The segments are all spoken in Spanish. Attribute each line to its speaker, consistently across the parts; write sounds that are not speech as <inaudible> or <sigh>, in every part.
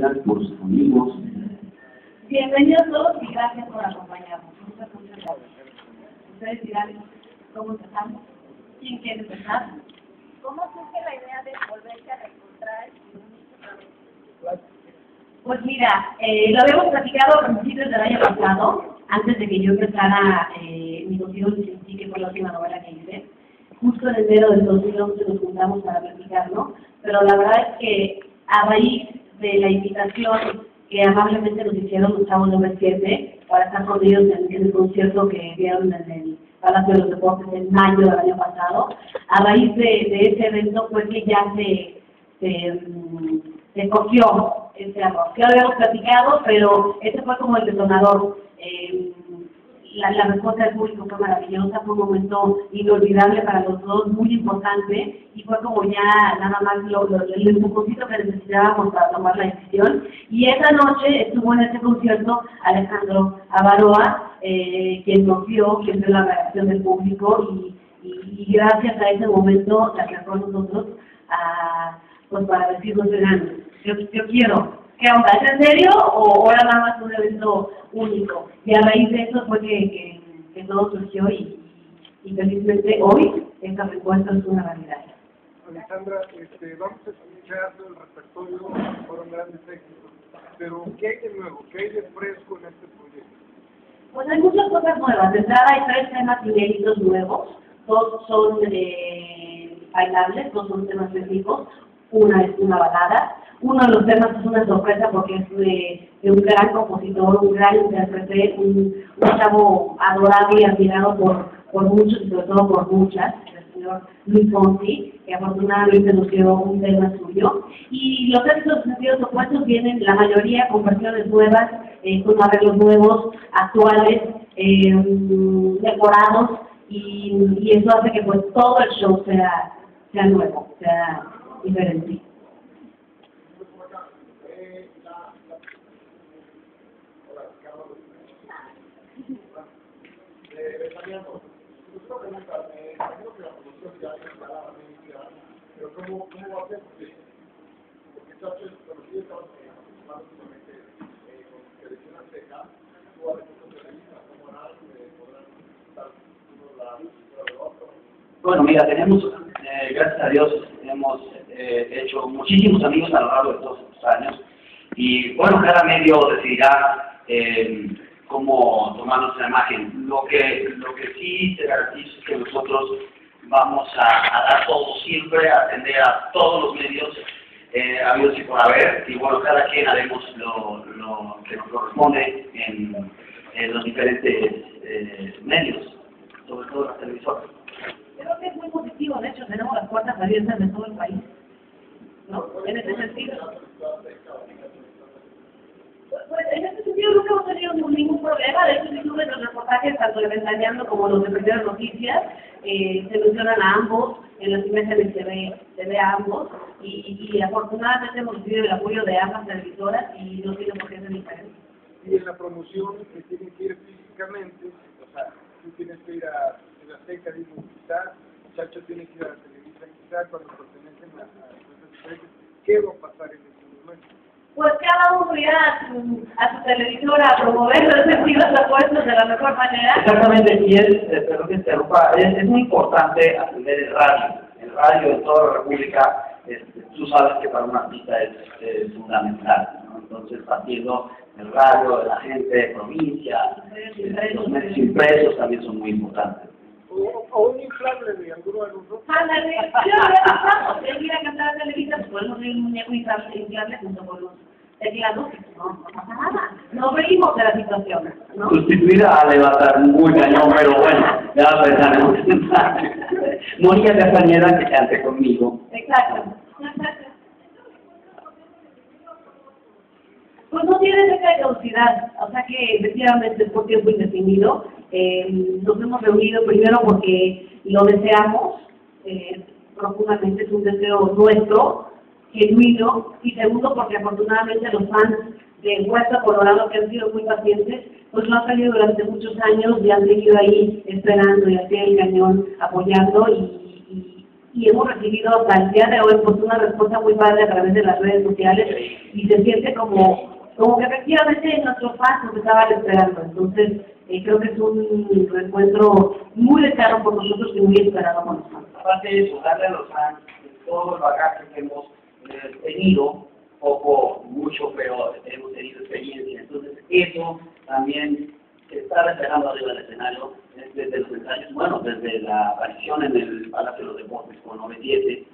Speaker 1: por sus amigos.
Speaker 2: Bienvenidos todos y gracias por acompañarnos. Muchas, muchas gracias. Ustedes dirán cómo empezamos, quién quiere empezar.
Speaker 3: ¿Cómo surge la idea de volverse a reencontrar y unirse?
Speaker 2: Pues mira, eh, lo habíamos platicado a principios del año pasado, antes de que yo empezara eh, mi contigo sí que fue la última novela que hice. Justo en enero del 2011 nos juntamos para platicarlo, pero la verdad es que a raíz de la invitación que amablemente nos hicieron chavos de 7 para estar con ellos en, el concierto que dieron en el Palacio de los Deportes en mayo del año pasado, a raíz de, ese evento fue que ya se, se, mm, se cogió ese amor. Ya lo habíamos platicado, pero ese fue como el detonador. Eh, la, la respuesta del público fue maravillosa, fue un momento inolvidable para los dos, muy importante, y fue como ya nada más lo, lo, el empujoncito que necesitábamos para tomar la decisión. Y esa noche estuvo en ese concierto Alejandro Avaroa, eh, quien nos vio, quien vio la reacción del público, y, y, y gracias a ese momento se acercó a nosotros a, pues para decirnos, yo, yo quiero, ¿qué onda? ¿Es en serio o ahora nada más un evento único? Y a raíz de eso fue que, que, que todo surgió y, y felizmente hoy esta respuesta es una realidad.
Speaker 4: Alejandra, este, vamos a escuchar el repertorio, fueron grandes éxitos, pero ¿qué hay de nuevo? ¿Qué hay de fresco en este proyecto?
Speaker 2: Pues hay muchas cosas nuevas. De entrada hay tres temas inéditos nuevos. Dos son eh, bailables, dos son temas festivos. Una es una balada. Uno de los temas es una sorpresa porque es de, un gran compositor, un gran intérprete, un, un chavo adorable y admirado por, por muchos y sobre todo por muchas, el señor Luis Fonsi, que afortunadamente nos dio un tema suyo. Y los éxitos sentidos opuestos vienen la mayoría con versiones nuevas, eh, con arreglos nuevos, actuales, eh, decorados, y, y eso hace que pues todo el show sea, sea nuevo, sea diferente.
Speaker 1: Bueno, mira, tenemos, eh, gracias a Dios, hemos eh, hecho muchísimos amigos a lo largo de todos estos años. Y bueno, cada medio decidirá eh, cómo tomar nuestra imagen. Lo que, lo que sí te garantizo es que nosotros vamos a, dar todo siempre, a atender a todos los medios eh, habidos y por haber. Y bueno, cada quien haremos lo, lo que nos corresponde en, en los diferentes eh, medios, sobre todo las televisoras.
Speaker 2: Creo que es muy positivo, de hecho tenemos las puertas abiertas de todo el país, ¿no? En ese sentido. Pues en ese sentido nunca hemos tenido de hecho incluso en los reportajes, tanto de Ventaneando como los de Primeras Noticias, eh, se mencionan a ambos, en las imágenes se ve, se ve a ambos, y, y, y afortunadamente hemos recibido el apoyo de ambas televisoras y no tiene por qué ser diferente.
Speaker 4: Y en la promoción que tienen que ir físicamente, o sea, tú tienes que ir a la Azteca, digo, quizás, Chacho tiene que ir a la Televisa, quizás cuando pertenecen a, a ¿qué a pasar en ese momento?
Speaker 2: Pues a su, a su televisora a promover los sentidos opuestos de la mejor manera.
Speaker 1: Exactamente, y es, eh, perdón que interrumpa, es, es muy importante atender el radio. El radio en toda la República, este, tú sabes que para un artista es, es fundamental, ¿no? Entonces, partiendo del radio, de la gente de provincia, eh, los medios impresos también son muy importantes.
Speaker 4: O, o un inflable de alguno de los dos.
Speaker 2: Ándale, yo lo había pensado, de ir a cantar a Televisa, pues podemos ir un muñeco inflable junto con los teclados, no, no pasa nada. Nos reímos de la situación, ¿no?
Speaker 1: Sustituir a Ale va a estar muy cañón, pero bueno, ya pensaremos. Mónica Castañeda que cante conmigo.
Speaker 2: Exacto. Pues no tiene fecha de caducidad, o sea que efectivamente es por tiempo indefinido. Eh, nos hemos reunido primero porque lo deseamos, eh, profundamente es un deseo nuestro, genuino, y segundo porque afortunadamente los fans de Huerta Colorado que han sido muy pacientes, pues lo han tenido durante muchos años y han seguido ahí esperando y hacia el cañón apoyando y, y, y hemos recibido hasta el día de hoy pues una respuesta muy padre a través de las redes sociales y se siente como, como que efectivamente nuestros fans nos estaban esperando. Entonces, eh, creo que es un reencuentro muy deseado por nosotros y muy esperado por los fans.
Speaker 1: Aparte de eso, darle a los fans todo el bagaje que hemos tenido, poco, mucho, pero hemos tenido experiencia. Entonces, eso también está reflejando arriba del escenario desde los ensayos, bueno, desde la aparición en el Palacio de los Deportes con 97.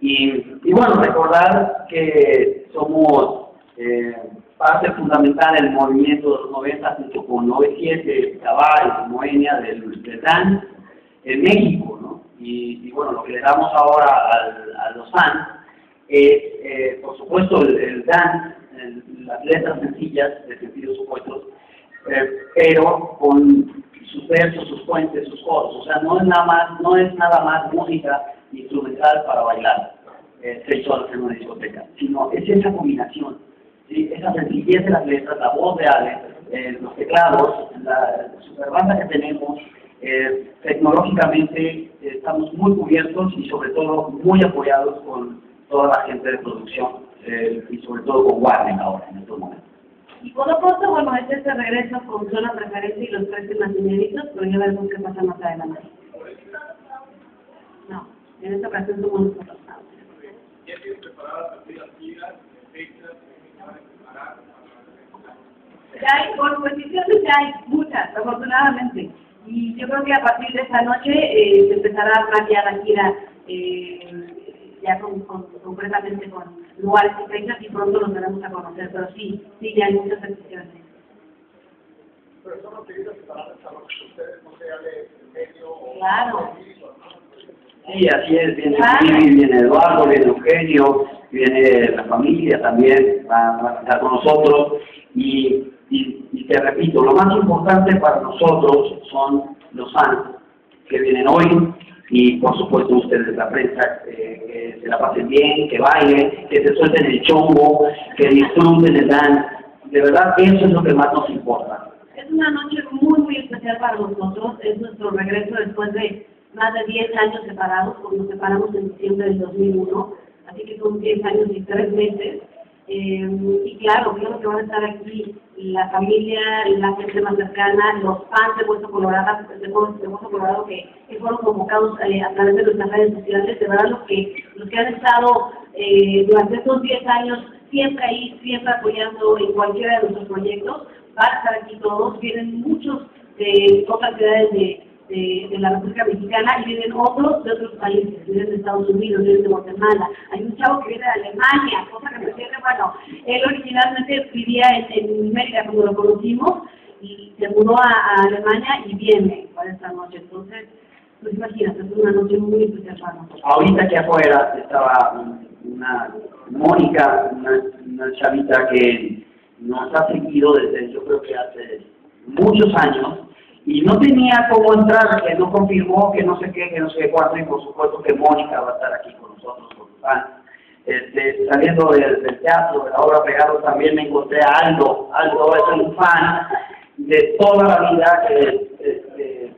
Speaker 1: Y, y bueno, recordar que somos eh, parte fundamental del movimiento de los 90 junto con 97, Cabal, Moenia, del, DAN en México, ¿no? Y, y, bueno, lo que le damos ahora al, a los fans es, eh, por supuesto, el, el DAN, el, las letras sencillas de sentidos opuestos, eh, pero con sus versos, sus puentes, sus coros. O sea, no es nada más, no es nada más música instrumental para bailar eh, seis horas en una discoteca, sino es esa combinación, ¿sí? esa sencillez de las letras, la voz de Ale, eh, los teclados, la super banda que tenemos, eh, tecnológicamente estamos muy cubiertos y sobre todo muy apoyados con toda la gente de producción eh, y sobre todo con Warner ahora en estos momentos.
Speaker 2: Y por lo pronto, bueno, es este regreso con zona preferencia y los tres más inéditos, pero ya veremos qué pasa más adelante. No, en esta ocasión somos nosotros.
Speaker 4: ¿Ya tienes?
Speaker 2: Ya hay, por posiciones ya hay muchas, afortunadamente. Y yo creo que a partir de esta noche eh, se empezará a planear la gira eh, ya con, con, concretamente con lugares y fechas y pronto los daremos a conocer. Pero sí, sí, ya hay muchas peticiones.
Speaker 4: Pero son los pedidos para desarrollar ustedes, no sea de medio o
Speaker 2: Claro.
Speaker 1: Sí, así es, viene. Vivi, viene Eduardo, viene Eugenio, viene la familia también, va, a estar con nosotros y, y, y te repito, lo más importante para nosotros son los fans que vienen hoy y por supuesto ustedes, la prensa, eh, que se la pasen bien, que bailen, que se suelten el chongo, que disfruten el dance. De verdad, eso es lo que más nos importa.
Speaker 2: Es una noche muy, muy especial para nosotros. Es nuestro regreso después de más de 10 años separados, porque nos separamos en diciembre del 2001. Así que son 10 años y 3 meses. Eh, y claro, creo que van a estar aquí la familia, la gente más cercana, los fans de Hueso Colorado, de, Hue- de Hueso Colorado que, que fueron convocados eh, a través de nuestras redes sociales. De verdad, los que, los que han estado eh, durante estos 10 años siempre ahí, siempre apoyando en cualquiera de nuestros proyectos, van a estar aquí todos. Vienen muchos de otras ciudades de, de, de la República Mexicana y vienen otros de otros países, vienen de Estados Unidos, vienen de Guatemala. Hay un chavo que viene de Alemania, cosa que me tiene, bueno, él originalmente vivía en, en Mérida cuando lo conocimos y se mudó a, a Alemania y viene para esta noche. Entonces, pues imagínate, es una noche muy especial para nosotros.
Speaker 1: Ahorita aquí afuera estaba una Mónica, una, una chavita que nos ha seguido desde yo creo que hace muchos años y no tenía cómo entrar, que no confirmó, que no sé qué, que no sé cuánto, y por supuesto que Mónica va a estar aquí con nosotros, con los fans. Este, saliendo del, teatro, de la obra Pegado, también me encontré a Aldo. Aldo es un fan de toda la vida que este,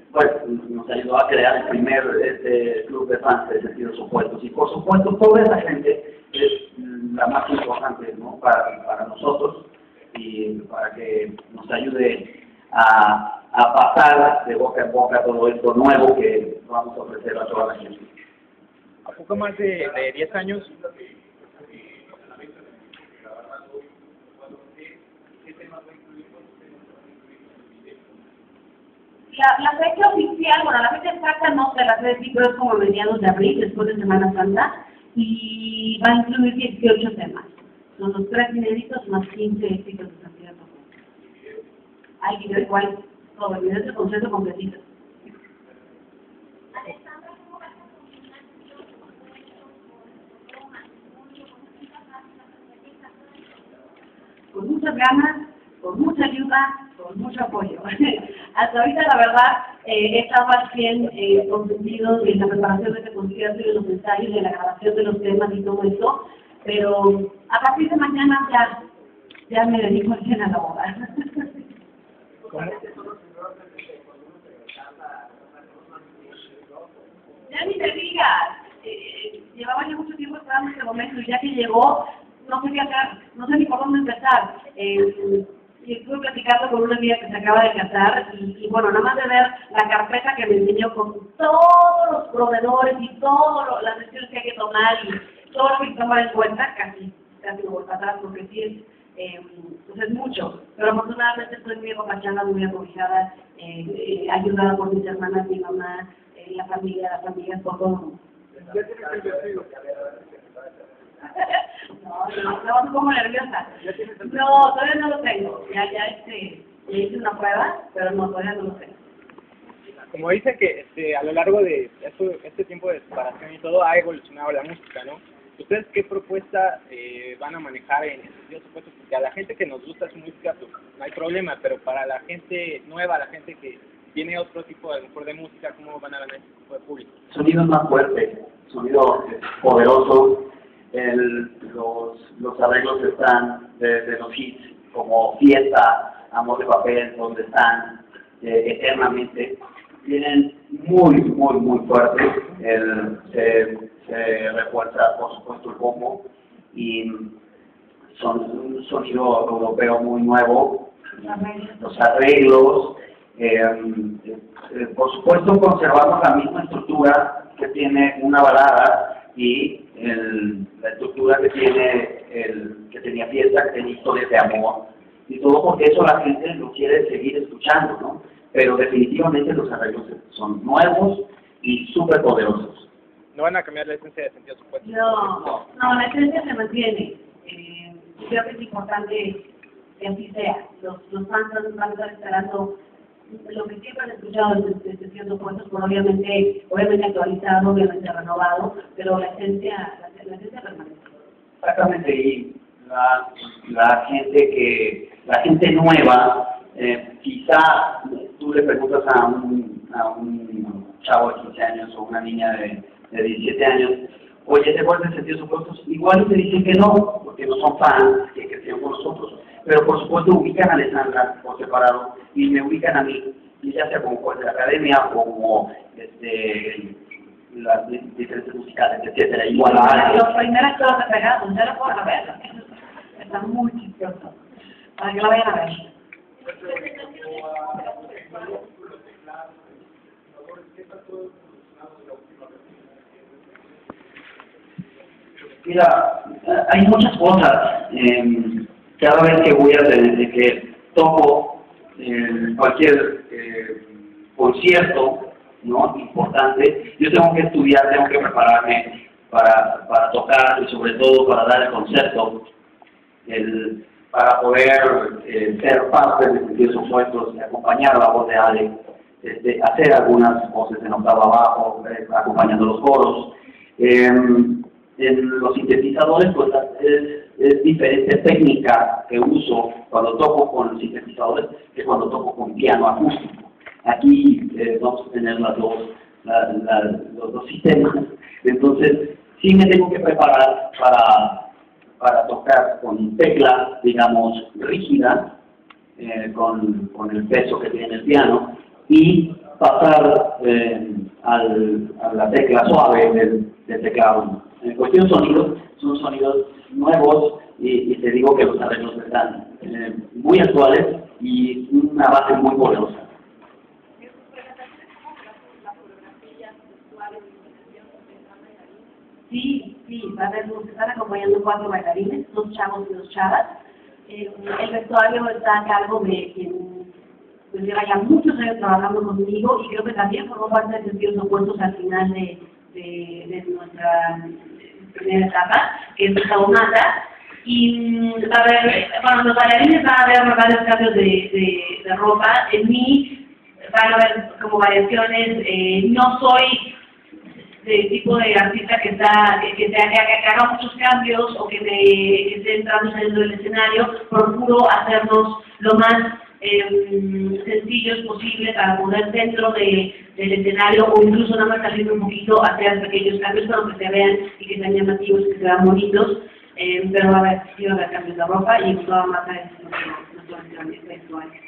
Speaker 1: nos ayudó a crear el primer este, club de fans de sentidos opuestos. Y por supuesto, toda esa gente es la más importante ¿no? para, para nosotros y para que nos ayude a, a pasar de boca en boca todo esto nuevo que vamos a ofrecer a toda la gente.
Speaker 5: A poco más de, de 10 años,
Speaker 2: La, la fecha oficial, bueno, la fecha exacta no se la sé decir, pero es como a mediados de abril, después de Semana Santa, y va a incluir 18 temas. Son los tres inéditos más 15 éxitos de Santidad Hay que ver cuál, todo el video es el concepto completito.
Speaker 3: Alejandra, ¿cómo vas a combinar los duetos con
Speaker 2: muchas ganas, con mucha ayuda, con mucho apoyo. <laughs> Hasta ahorita, la verdad, eh, al 100 eh, consentido en la preparación de este concierto y de los ensayos, de la grabación de los temas y todo eso, pero a partir de mañana ya, ya me dedico 100 a la boda. <laughs>
Speaker 5: ¿cómo?
Speaker 2: Ya ni te digas, eh, llevaba ya mucho tiempo esperando este momento y ya que llegó, no sé qué hacer, no sé ni por dónde empezar. Eh, y estuve platicando con una amiga que se acaba de casar y, bueno, nada más de ver la carpeta que me enseñó con todos los proveedores y todas las decisiones que hay que tomar y todo lo que tomar en cuenta, casi, casi me voy a atrás porque sí es, eh, pues es mucho. Pero afortunadamente estoy muy apapachada, muy acobijada, eh, eh, ayudada por mis hermanas, mi mamá, eh, la familia.
Speaker 4: Ya tienes el vestido.
Speaker 2: No, no, no, pongo nerviosa. No, todavía no lo tengo. Ya, ya, este, ya hice una prueba, pero no, todavía no lo tengo.
Speaker 5: Como dice que este, a lo largo de esto, este tiempo de separación y todo ha evolucionado la música, ¿no? ¿Ustedes qué propuesta eh, van a manejar en ese sentido supuesto? Porque a la gente que nos gusta su música, pues no hay problema, pero para la gente nueva, la gente que tiene otro tipo de, mejor de música, ¿cómo van a ganar ese tipo de público?
Speaker 1: Sonidos más fuertes, sonido poderoso, el, los, los arreglos están de, de los hits como Fiesta, Amor de Papel, donde están eh, eternamente, vienen muy, muy, muy fuertes. El, se, se refuerza, por supuesto, el bombo y son un sonido europeo muy nuevo. Los arreglos, por supuesto, conservamos la misma estructura que tiene una balada y el, la estructura que tiene el que tenía fiesta, que tenía historias de amor, y todo porque eso la gente lo quiere seguir escuchando, ¿no? Pero definitivamente los arreglos son nuevos y súper poderosos.
Speaker 5: ¿No van a cambiar la esencia de sentido supuesto?
Speaker 2: No, no, la esencia se mantiene. Eh, creo que es importante que así sea. Los, los fans van a estar esperando lo que siempre han escuchado desde, ciertos puestos, pues obviamente, obviamente actualizado, obviamente renovado, pero la esencia, la, la esencia permanece.
Speaker 1: Exactamente, y la, la gente que, la gente nueva, eh, quizá tú le preguntas a un, a un chavo de 15 años o una niña de, de 17 años, oye, ¿te acuerdas de sentidos opuestos? Igual te dicen que no, porque no son fans, que crecieron con nosotros. Pero por supuesto ubican a Alessandra por separado y me ubican a mí, ya sea como de la academia o como este, las diferentes musicales, etcétera. Igual a.
Speaker 2: Los primeros todos pegados, ya lo ver. Está muy chistoso. Para que lo vayan a ver.
Speaker 1: Mira, hay muchas cosas. Eh, cada vez que voy a desde que toco eh, cualquier eh, concierto no importante, yo tengo que estudiar, tengo que prepararme para, para tocar y sobre todo para dar el concierto, el, para poder eh, ser parte de sentidos opuestos, acompañar la voz de Ale, este, hacer algunas voces en octava abajo, eh, acompañando los coros. en los sintetizadores, pues es, es diferente técnica que uso cuando toco con sintetizadores que cuando toco con piano acústico. Aquí eh, vamos a tener las dos, la, la, los dos sistemas. Entonces, sí me tengo que preparar para, para tocar con tecla, digamos, rígida, eh, con, con el peso que tiene el piano, y pasar eh, al, a la tecla suave del, del teclado. En cuestión de sonidos, son sonidos nuevos y, y te digo que los arreglos están eh, muy actuales y una base muy poderosa.
Speaker 2: Sí, sí, va a están acompañando cuatro bailarines, dos chavos y dos chavas. Eh, el vestuario está a cargo de quien pues, lleva ya muchos años trabajando conmigo y creo que también formó parte de sentidos opuestos al final de, de, de nuestra primera etapa, que es Gustavo Mata. Y va a haber, bueno, los bailarines van a haber varios cambios de, de, ropa. En mí van a haber como variaciones. Eh, no soy del tipo de artista que está que, que, que, que haga muchos cambios o que, me, esté entrando y saliendo del escenario, procuro hacernos lo más eh, sencillos posible para poder dentro de, del escenario o incluso nada más saliendo un poquito hacer pequeños cambios para que se vean y que sean llamativos y que se vean bonitos, eh, pero va a haber, sí va a haber cambios de ropa y toda más es nuestro, nuestro, nuestro, nuestro,